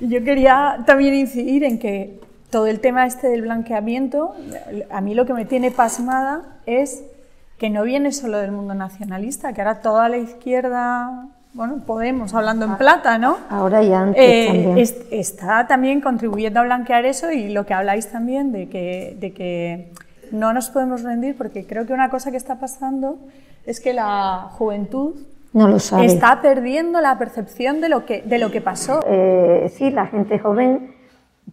Yo quería también incidir en que todo el tema este del blanqueamiento, a mí lo que me tiene pasmada es que no viene solo del mundo nacionalista, que ahora toda la izquierda, bueno, Podemos, hablando en plata, ¿no? Ahora y antes Eh, también. es- está también contribuyendo a blanquear eso y lo que habláis también de que, de que no nos podemos rendir, porque creo que una cosa que está pasando es que la juventud No lo sabe. está perdiendo la percepción de lo que, de lo que pasó. Eh, sí, la gente joven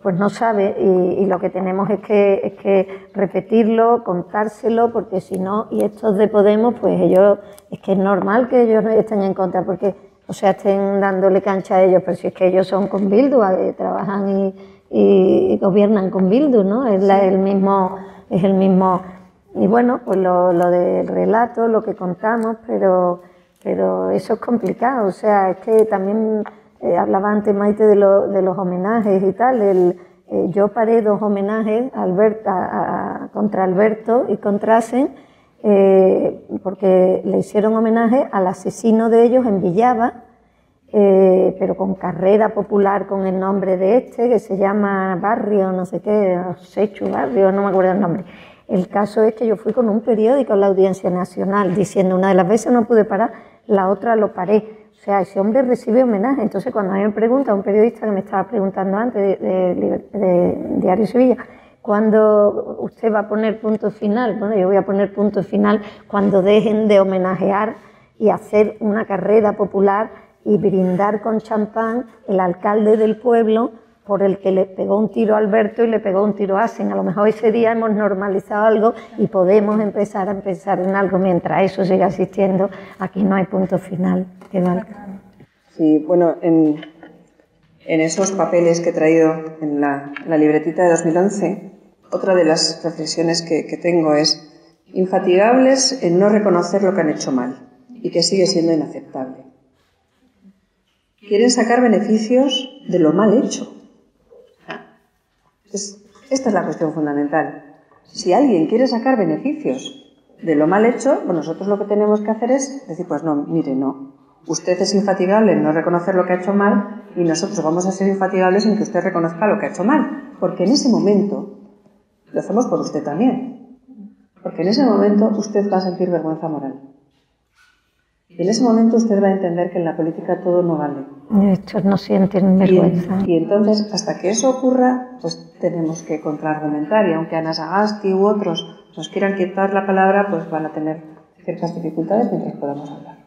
pues no sabe y, y lo que tenemos es que, es que repetirlo, contárselo, porque si no, y estos de Podemos, pues ellos, es que es normal que ellos estén en contra, porque, o sea, estén dándole cancha a ellos, pero si es que ellos son con Bildu, eh, trabajan y, y gobiernan con Bildu, ¿no? Es la- el mismo, es el mismo, y bueno, pues lo, lo del relato, lo que contamos, pero, pero eso es complicado, o sea, es que también eh, hablaba antes Maite de, lo- de los homenajes y tal. El, eh, yo paré dos homenajes a Albert- contra Alberto y contra Asen eh, porque le hicieron homenaje al asesino de ellos en Villava, pero con carrera popular con el nombre de este, que se llama Barrio, no sé qué, Sechu Barrio, no me acuerdo el nombre. El caso es que yo fui con un periódico a la Audiencia Nacional diciendo una de las veces no pude parar, la otra lo paré. O sea, ese hombre recibe homenaje. Entonces, cuando a mí me pregunta, un periodista que me estaba preguntando antes de, de Diario Sevilla, cuando usted va a poner punto final, bueno, yo voy a poner punto final cuando dejen de homenajear y hacer una carrera popular y brindar con champán el alcalde del pueblo por el que le pegó un tiro a Alberto y le pegó un tiro a Asen. A lo mejor ese día hemos normalizado algo y podemos empezar a pensar en algo. Mientras eso siga existiendo, aquí no hay punto final que valga. Sí, bueno, en, esos papeles que he traído en la, la libretita de 2011, otra de las reflexiones que tengo es infatigables en no reconocer lo que han hecho mal y que sigue siendo inaceptable. Quieren sacar beneficios de lo mal hecho. Entonces, esta es la cuestión fundamental. Si alguien quiere sacar beneficios de lo mal hecho, pues nosotros lo que tenemos que hacer es decir, pues no, mire, no. Usted es infatigable en no reconocer lo que ha hecho mal y nosotros vamos a ser infatigables en que usted reconozca lo que ha hecho mal. Porque en ese momento, lo hacemos por usted también. Porque en ese momento usted va a sentir vergüenza moral. Y en ese momento usted va a entender que en la política todo no vale. Estos no sienten Y, vergüenza. y entonces, hasta que eso ocurra, pues tenemos que contraargumentar. Y aunque Ana Sagasti u otros nos quieran quitar la palabra, pues van a tener ciertas dificultades mientras podamos hablar.